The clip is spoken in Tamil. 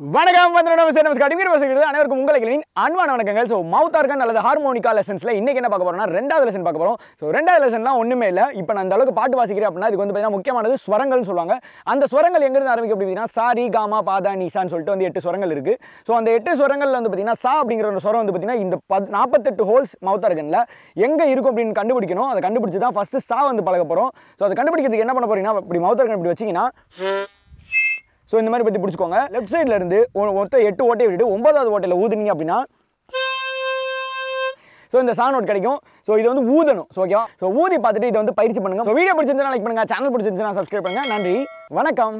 வணக்கம் வந்து நமஸ்தே நமஸ்கார் டிகிரி வசதிகள் அனைவருக்கும் உங்களை அன்பான வணக்கங்கள். ஸோ மவுத்தார்கன் அல்லது ஹார்மோனிகா லெசன்ஸில் இன்னைக்கு என்ன பார்க்க போகிறோம்னா ரெண்டாவது லெசன் பார்க்க போகிறோம் ஸோ ரெண்டாவது லெசன்லாம் ஒன்றுமே இல்லை. இப்போ நான் அந்த அளவுக்கு பாட்டு வாசிக்கிறேன் அப்படின்னா இதுக்கு வந்து பார்த்தீங்கன்னா முக்கியமானது ஸ்வரங்கள்னு சொல்லுவாங்க. அந்த ஸ்வரங்கள் எங்கிருந்து ஆரம்பிக்கும் அப்படின்னா சாரி காமா பாதா நீசான்னு சொல்லிட்டு வந்து எட்டு ஸ்வரங்கள் இருக்குது ஸோ அந்த எட்டு ஸ்வரங்களில் வந்து பார்த்தீங்கன்னா சா அப்படிங்கிற ஒரு ஸ்வரம் வந்து பார்த்தீங்கன்னா இந்த பத் நாற்பத்தெட்டு ஹோல்ஸ் மவுத்தார்கனில் எங்கே இருக்கும் அப்படின்னு கண்டுபிடிக்கணும். அதை கண்டுபிடிச்சி தான் ஃபஸ்ட்டு சா வந்து பழக போகிறோம் ஸோ அதை கண்டுபிடிக்கிறதுக்கு என்ன பண்ண போகிறீங்கன்னா இப்படி மவுத்தார்கன் இப்படி வச்சிங்கன்னா ஸோ இந்த மாதிரி பற்றி பிடிச்சிக்கோங்க. லெஃப்ட் சைடில் இருந்து ஒ- எட்டு ஓட்டையை விட்டுட்டு ஒன்பதாவது ஓட்டையில் ஊதுனீங்க அப்படின்னா ஸோ இந்த சா நோட் கிடைக்கும். ஸோ இது வந்து ஊதணும். ஸோ ஓகேவா ஸோ ஊதி பார்த்துட்டு இதை வந்து பயிற்சி பண்ணுங்க. ஸோ வீடியோ பிடிச்சிருந்தா லைக் பண்ணுங்க. சேனல் பிடிச்சிருந்துச்சுன்னா சப்ஸ்கிரைப் பண்ணுங்க. நன்றி. வணக்கம்.